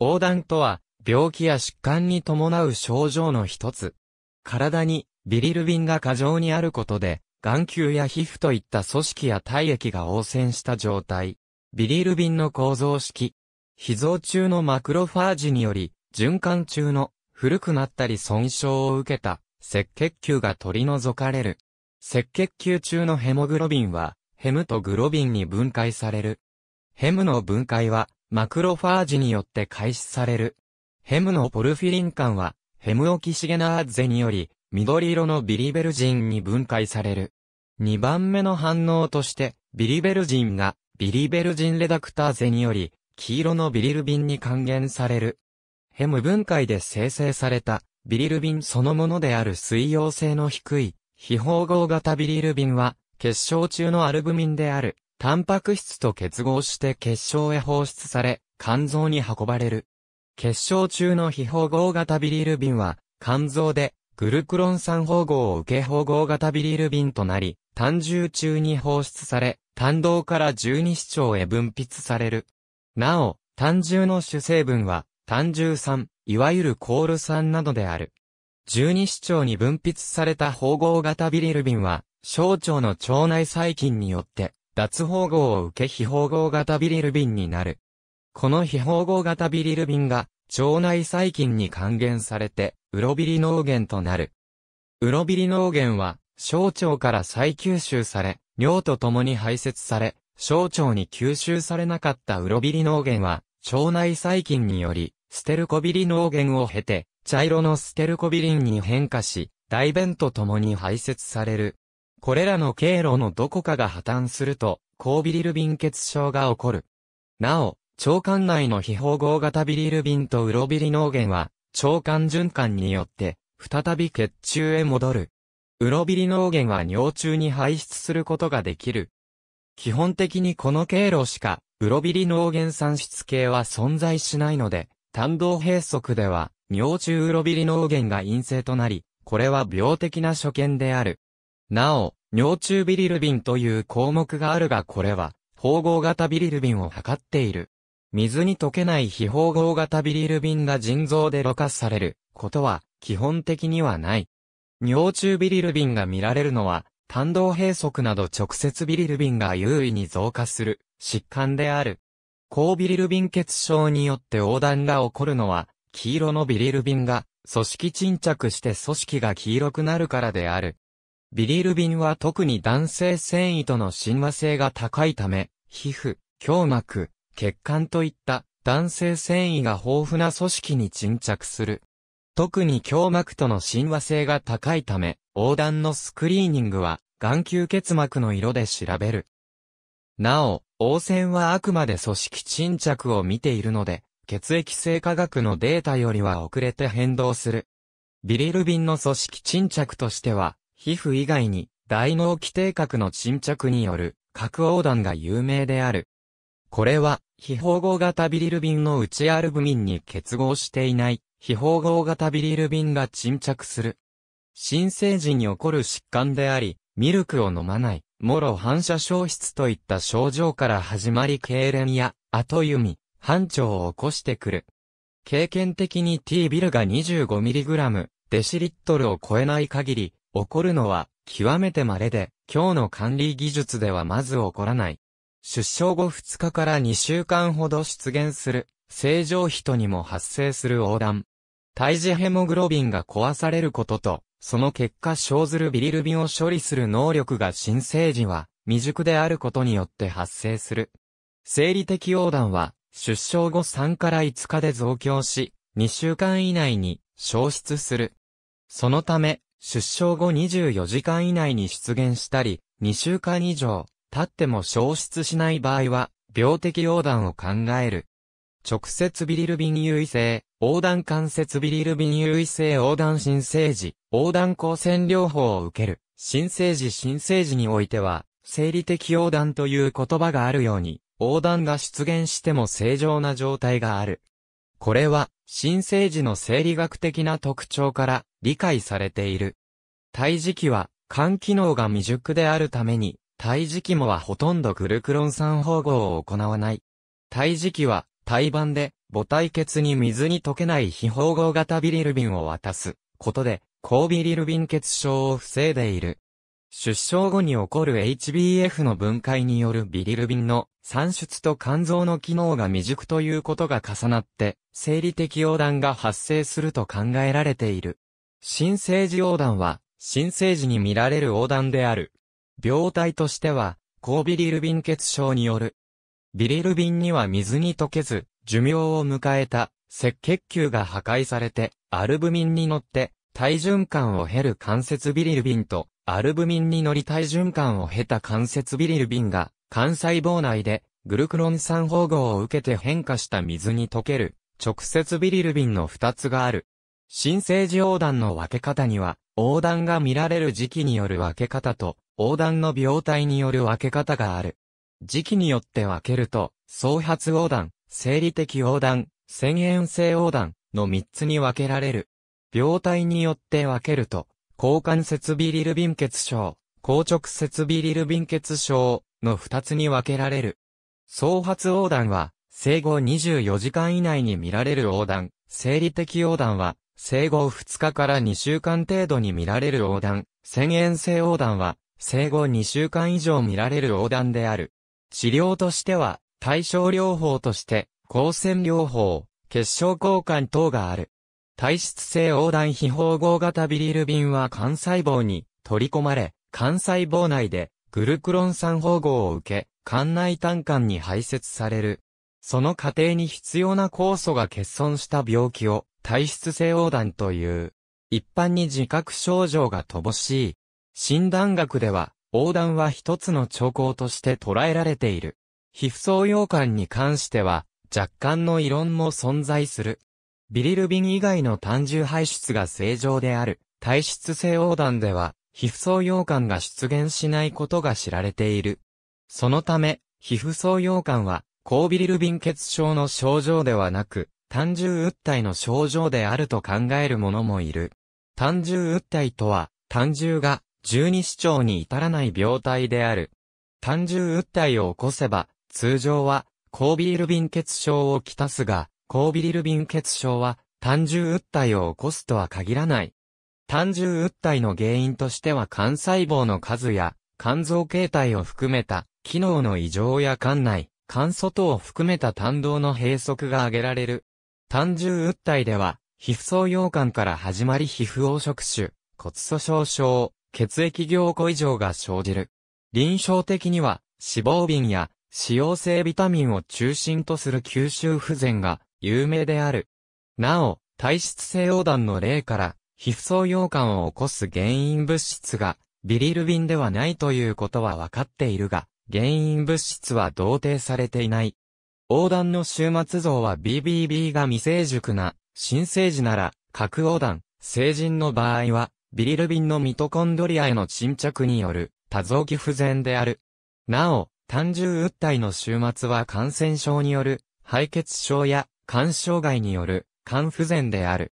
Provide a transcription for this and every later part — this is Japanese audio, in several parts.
横断とは、病気や疾患に伴う症状の一つ。体にビリルビンが過剰にあることで、眼球や皮膚といった組織や体液が汚染した状態。ビリルビンの構造式。脾臓中のマクロファージにより、循環中の古くなったり損傷を受けた赤血球が取り除かれる。赤血球中のヘモグロビンは、ヘムとグロビンに分解される。ヘムの分解は、マクロファージによって開始される。ヘムのポルフィリン管は、ヘムオキシゲナーゼにより、緑色のビリベルジンに分解される。2番目の反応として、ビリベルジンが、ビリベルジンレダクターゼにより、黄色のビリルビンに還元される。ヘム分解で生成された、ビリルビンそのものである水溶性の低い、非包合型ビリルビンは、結晶中のアルブミンである、タンパク質と結合して結晶へ放出され、肝臓に運ばれる。結晶中の非包合型ビリルビンは、肝臓でグルクロン酸包合を受け包合型ビリルビンとなり、胆汁中に放出され、胆道から十二指腸へ分泌される。なお、胆汁の主成分は、胆汁酸、いわゆるコール酸などである。十二指腸に分泌された包合型ビリルビンは、小腸の腸内細菌によって、脱包合を受け非包合型ビリルビンになる。この非包合型ビリルビンが、腸内細菌に還元されて、ウロビリ脳源となる。ウロビリ脳源は、小腸から再吸収され、尿と共に排泄され、小腸に吸収されなかったウロビリ脳源は、腸内細菌により、ステルコビリ脳源を経て、茶色のステルコビリンに変化し、大便と共に排泄される。これらの経路のどこかが破綻すると、高ビリルビン血症が起こる。なお、腸管内の非包合型ビリルビンとウロビリ脳源は、腸管循環によって、再び血中へ戻る。ウロビリ脳源は尿中に排出することができる。基本的にこの経路しか、ウロビリ脳源産出系は存在しないので、胆道閉塞では、尿中ウロビリ脳源が陰性となり、これは病的な所見である。なお、尿中ビリルビンという項目があるがこれは、包合型ビリルビンを測っている。水に溶けない非包合型ビリルビンが腎臓でろ過されることは基本的にはない。尿中ビリルビンが見られるのは、胆道閉塞など直接ビリルビンが優位に増加する疾患である。高ビリルビン血症によって横断が起こるのは、黄色のビリルビンが組織沈着して組織が黄色くなるからである。ビリルビンは特に男性繊維との親和性が高いため、皮膚、胸膜、血管といった男性繊維が豊富な組織に沈着する。特に胸膜との親和性が高いため、横断のスクリーニングは眼球結膜の色で調べる。なお、応線はあくまで組織沈着を見ているので、血液性化学のデータよりは遅れて変動する。ビリルビンの組織沈着としては、皮膚以外に大脳基底核の沈着による核横断が有名である。これは、非包合型ビリルビンの内アルブミンに結合していない非包合型ビリルビンが沈着する。新生児に起こる疾患であり、ミルクを飲まない、もろ反射消失といった症状から始まり痙攣や後弓、反調を起こしてくる。経験的に T ビルが 25mg、デシリットルを超えない限り、起こるのは極めて稀で、今日の管理技術ではまず起こらない。出生後2日から2週間ほど出現する、正常人にも発生する横断。胎児ヘモグロビンが壊されることと、その結果生ずるビリルビンを処理する能力が新生児は未熟であることによって発生する。生理的横断は出生後3から5日で増強し、2週間以内に消失する。そのため、出生後24時間以内に出現したり、2週間以上経っても消失しない場合は、病的横断を考える。直接ビリルビン優位性、横断関節ビリルビン優位性横断新生児、横断光線療法を受ける。新生児新生児においては、生理的横断という言葉があるように、横断が出現しても正常な状態がある。これは、新生児の生理学的な特徴から理解されている。胎児期は、肝機能が未熟であるために、胎児期もはほとんどグルクロン酸保護を行わない。胎児期は、胎盤で母体血に水に溶けない非縫合型ビリルビンを渡すことで、高ビリルビン血症を防いでいる。出生後に起こる HBF の分解によるビリルビンの産出と肝臓の機能が未熟ということが重なって、生理的横断が発生すると考えられている。新生児横断は、新生児に見られる横断である。病態としては、高ビリルビン血症による。ビリルビンには水に溶けず、寿命を迎えた赤血球が破壊されて、アルブミンに乗って、体循環を経る関節ビリルビンと、アルブミンに乗り体循環を経た関節ビリルビンが、幹細胞内で、グルクロン酸保護を受けて変化した水に溶ける、直接ビリルビンの二つがある。新生児横断の分け方には、横断が見られる時期による分け方と、横断の病態による分け方がある。時期によって分けると、創発横断、生理的横断、遷延性横断の三つに分けられる。病態によって分けると、交関節ビリルビン血症、硬直節ビリルビン血症の二つに分けられる。総発横断は、生後24時間以内に見られる横断、生理的横断は、生後2日から2週間程度に見られる横断、遷延性横断は、生後2週間以上見られる横断である。治療としては、対症療法として、光線療法、結晶交換等がある。体質性横断非縫合型ビリルビンは幹細胞に取り込まれ、幹細胞内でグルクロン酸保護を受け、肝内胆管に排泄される。その過程に必要な酵素が欠損した病気を体質性横断という。一般に自覚症状が乏しい。診断学では、横断は一つの兆候として捉えられている。皮膚層溶感に関しては、若干の異論も存在する。ビリルビン以外の単重排出が正常である、体質性横断では、皮膚層溶感が出現しないことが知られている。そのため、皮膚層溶感は、高ビリルビン血症の症状ではなく、単重鬱体の症状であると考える者もいる。単重鬱体とは、単重が十二指腸に至らない病態である。単重鬱体を起こせば、通常は、高ビリルビン血症をきたすが、高ビリルビン血症は単重鬱体を起こすとは限らない。単重鬱体の原因としては肝細胞の数や肝臓形態を含めた機能の異常や肝内、肝外を含めた単動の閉塞が挙げられる。単重鬱体では、皮膚層溶管から始まり皮膚黄色種、骨粗鬆症、血液凝固異常が生じる。臨床的には、脂肪瓶や使用性ビタミンを中心とする吸収不全が有名である。なお、体質性横断の例から、皮膚層溶感を起こす原因物質が、ビリルビンではないということは分かっているが、原因物質は同定されていない。横断の終末像は BBB が未成熟な、新生児なら、核横断、成人の場合は、ビリルビンのミトコンドリアへの沈着による、多臓器不全である。なお、単重鬱体の終末は感染症による、敗血症や肝障害による肝不全である。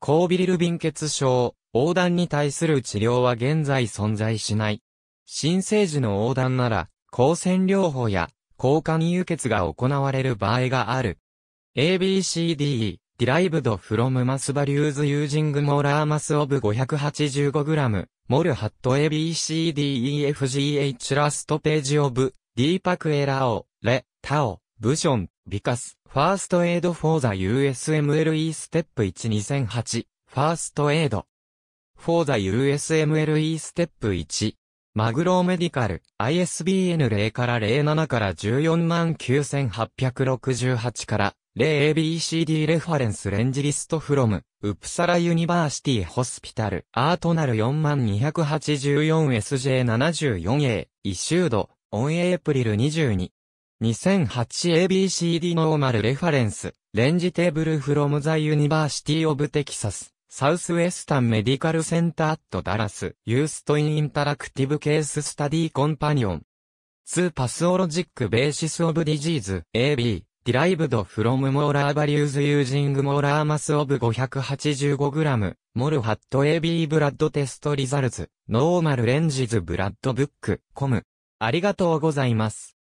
高ビリルビン血症、横断に対する治療は現在存在しない。新生児の横断なら、光線療法や交換輸血が行われる場合がある。ABCDE derived from mass values using molar mass of 585g, mol hat ABCDEFGH last page of Deepak Erao, Le, Tao, ブション、ビカス、ファーストエイドフォーザ USMLE ステップ1 2008ファーストエイド。フォーザ USMLE ステップ1。マグロメディカル、ISBN0 から07から149,868から、0ABCD レファレンスレンジリストフロム、ウプサラユニバーシティホスピタル、アートナル 42,84SJ74A、イシュード、オンエイプリル22。2008ABCD ノーマルレファレンス、レンジテーブルフロムザユニバーシティオブテキサス、サウスウェスタンメディカルセンターアットダラス、ユーストインインタラクティブケーススタディコンパニオン。2パスオロジックベーシスオブディジーズ、AB、ディライブドフロムモーラーバリューズユージングモーラーマスオブ 585g、モルハット AB ブラッドテストリザルツ、ノーマルレンジズブラッドブック、コム。ありがとうございます。